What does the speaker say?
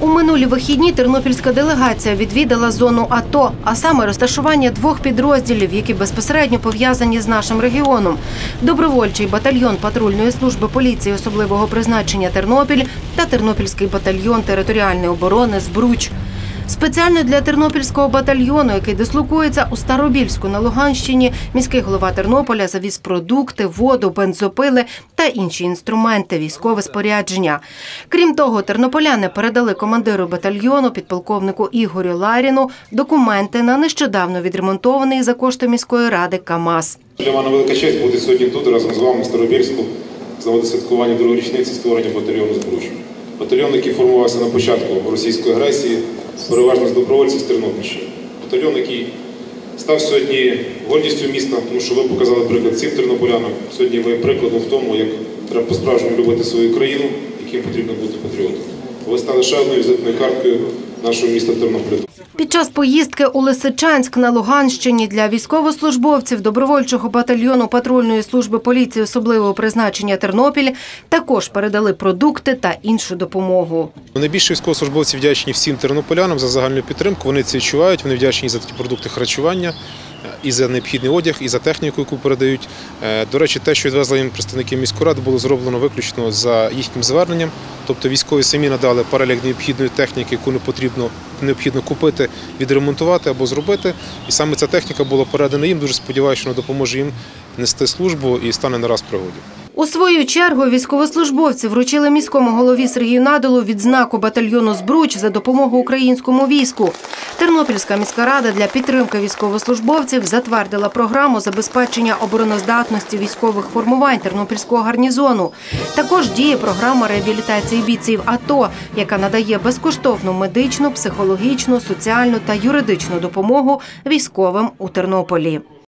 У минулі вихідні тернопільська делегація відвідала зону АТО, а саме розташування двох підрозділів, які безпосередньо пов'язані з нашим регіоном: добровольчий батальйон патрульної служби поліції особливого призначення Тернопіль та Тернопільський батальйон територіальної оборони Збруч. Спеціально для тернопільського батальйону, який дислокується у Старобільську на Луганщині, міський голова Тернополя завіз продукти, воду, бензопили та інші інструменти, військове спорядження. Крім того, тернополяни передали командиру батальйону, підполковнику Ігорю Ларіну, документи на нещодавно відремонтований за кошти міської ради КАМАЗ. Для мене велика честь бути сьогодні тут разом з вами в Старобільську з нагоди святкування другої річниці створення батальйону Збруч. Батальйон, який формувався на початку російської агресії, переважно з добровольців з Тернопільщини. Батальйон, який став сьогодні гордістю міста, тому що ви показали приклад всім тернополянам. Сьогодні ви прикладом в тому, як треба по-справжньому любити свою країну, яким потрібно бути патріотом. Ви стали ще одною візитною карткою нашого міста Тернополя. Під час поїздки у Лисичанськ на Луганщині для військовослужбовців добровольчого батальйону патрульної служби поліції особливого призначення Тернопіль також передали продукти та іншу допомогу. Найбільше військовослужбовці вдячні всім тернополянам за загальну підтримку. Вони це відчувають, вони вдячні за такі продукти харчування, і за необхідний одяг, і за техніку, яку передають. Е, До речі, те, що відвезли їм представники міської ради, було зроблено виключно за їхнім зверненням. Тобто військові самі надали перелік необхідної техніки, яку не потрібно необхідно купити, відремонтувати або зробити. І саме ця техніка була передана їм. Дуже сподіваюся, що вона допоможе їм нести службу і стане не раз пригоді. У свою чергу військовослужбовці вручили міському голові Сергію Надолу відзнаку батальйону Збруч за допомогу українському війську. Тернопільська міська рада для підтримки військовослужбовців затвердила програму забезпечення обороноздатності військових формувань Тернопільського гарнізону. Також діє програма реабілітації бійців АТО, яка надає безкоштовну медичну, психологічну, соціальну та юридичну допомогу військовим у Тернополі.